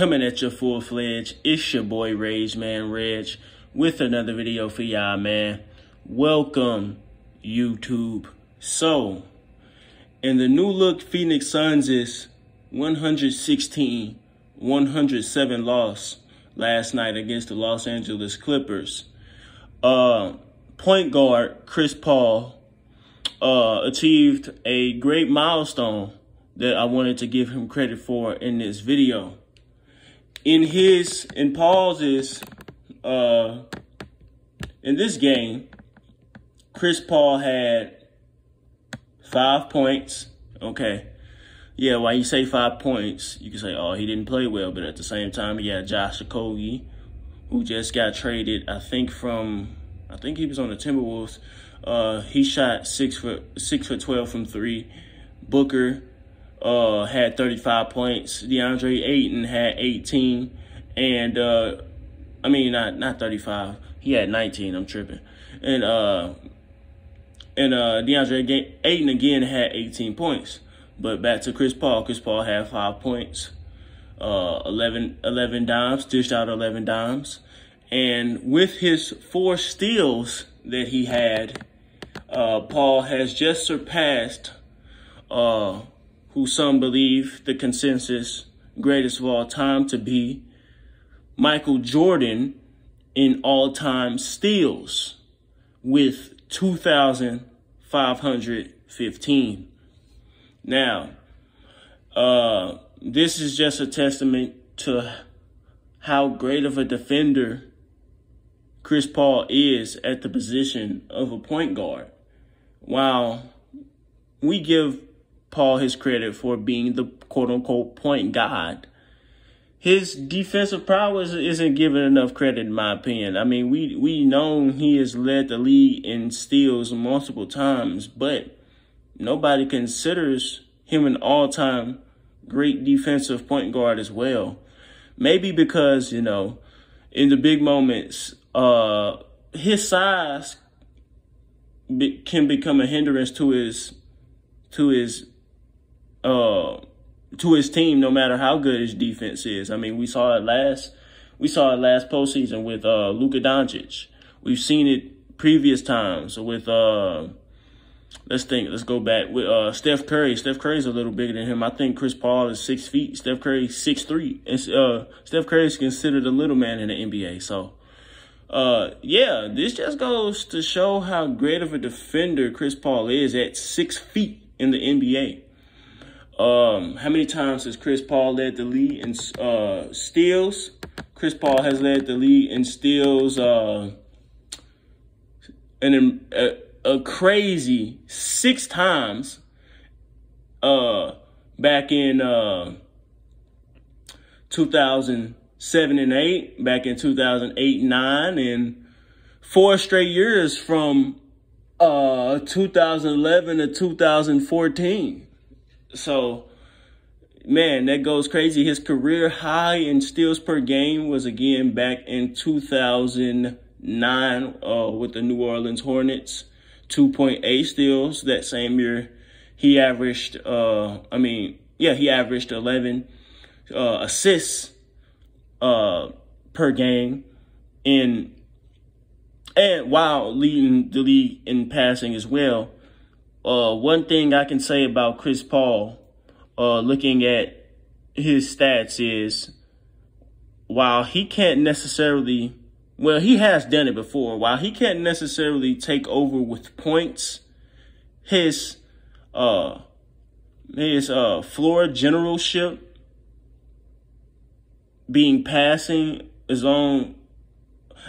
Coming at you full fledged, it's your boy Rage Man Regg with another video for y'all, man. Welcome, YouTube. So, in the new look Phoenix Suns is 116 107 loss last night against the Los Angeles Clippers. Uh, point guard Chris Paul uh, achieved a great milestone that I wanted to give him credit for in this video. In his, in Paul's is, uh, in this game, Chris Paul had five points. Okay. Yeah, while you say five points, you can say, oh, he didn't play well. But at the same time, he had Josh Okogie, who just got traded, I think, from, I think he was on the Timberwolves. Uh, he shot six for six for 12 from three. Booker uh, had 35 points. DeAndre Ayton had 18. And, uh, I mean, not, not 35. He had 19. I'm tripping. And, uh, and, uh, DeAndre Ayton again had 18 points. But back to Chris Paul. Chris Paul had five points, uh, 11, 11 dimes, dished out 11 dimes. And with his four steals that he had, uh, Paul has just surpassed, uh, who some believe the consensus greatest of all time to be Michael Jordan in all-time steals with 2,515. Now, uh, this is just a testament to how great of a defender Chris Paul is at the position of a point guard. While we give Paul his credit for being the quote unquote point god. His defensive prowess isn't given enough credit, in my opinion. I mean, we we know he has led the league in steals multiple times, but nobody considers him an all-time great defensive point guard as well. Maybe because you know, in the big moments, uh, his size be, can become a hindrance to his to his uh, to his team, no matter how good his defense is. I mean, we saw it last, we saw it last postseason with uh, Luka Doncic. We've seen it previous times with, uh, let's think, let's go back with uh, Steph Curry. Steph Curry's a little bigger than him. I think Chris Paul is six feet. Steph Curry six three. And uh, Steph Curry is considered a little man in the NBA. So, uh, yeah, this just goes to show how great of a defender Chris Paul is at six feet in the NBA. Um, how many times has Chris Paul led the league in uh, steals? Chris Paul has led the league in steals uh, and a, a, crazy six times uh, back in uh, 2007 and 8, back in 2008 9, and four straight years from uh, 2011 to 2014. So, man, that goes crazy. His career high in steals per game was again back in 2009 uh, with the New Orleans Hornets. 2.8 steals that same year. He averaged, uh, I mean, yeah, he averaged 11 uh, assists uh, per game in and while leading the league in passing as well. Uh, one thing I can say about Chris Paul, uh, looking at his stats is while he can't necessarily, well, he has done it before. While he can't necessarily take over with points, his, uh, his, uh, floor generalship being passing is on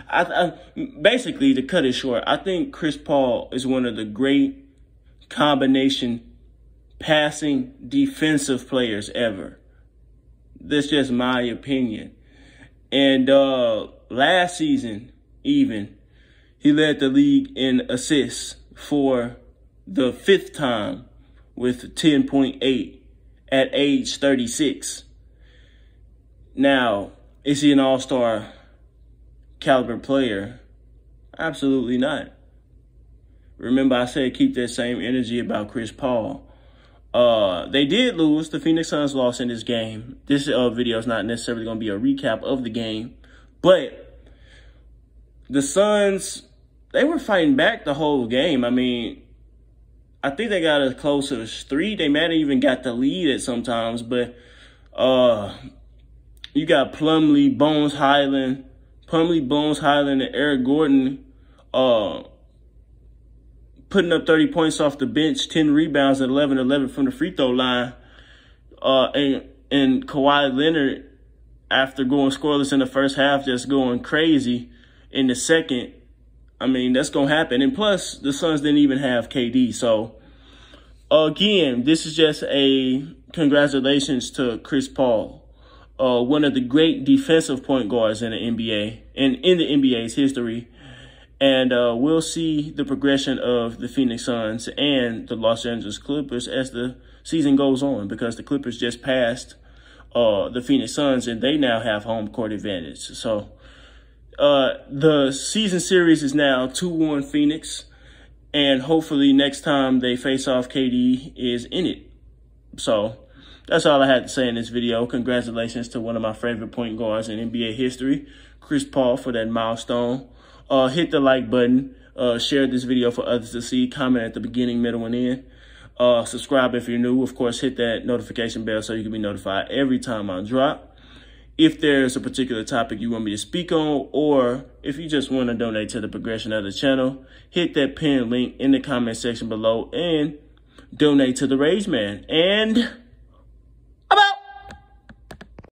I, I, basically to cut it short, I think Chris Paul is one of the great combination passing defensive players ever. That's just my opinion. And uh, last season, even, he led the league in assists for the fifth time with 10.8 at age 36. Now, is he an all-star caliber player? Absolutely not. Remember, I said keep that same energy about Chris Paul. Uh, they did lose. The Phoenix Suns lost in this game. This uh, video is not necessarily going to be a recap of the game, but the Suns, they were fighting back the whole game. I mean, I think they got as close to three. They might have even got the lead at sometimes, but uh, you got Plumlee, Bones Hyland, Plumlee, Bones Hyland, and Eric Gordon uh, putting up 30 points off the bench, 10 rebounds, and 11 11 from the free throw line. Uh, and, and Kawhi Leonard, after going scoreless in the first half, just going crazy in the second. I mean, that's going to happen. And plus, the Suns didn't even have KD. So, again, this is just a congratulations to Chris Paul, uh, one of the great defensive point guards in the NBA and in the NBA's history. And uh, we'll see the progression of the Phoenix Suns and the Los Angeles Clippers as the season goes on because the Clippers just passed uh, the Phoenix Suns and they now have home court advantage. So uh, the season series is now 2-1 Phoenix. And hopefully next time they face off, KD is in it. So that's all I had to say in this video. Congratulations to one of my favorite point guards in NBA history, Chris Paul, for that milestone. Uh, hit the like button. Uh, share this video for others to see. Comment at the beginning, middle, and end. Uh, subscribe if you're new. Of course, hit that notification bell so you can be notified every time I drop. If there's a particular topic you want me to speak on, or if you just want to donate to the progression of the channel, hit that pin link in the comment section below and donate to the Rage Man. And about.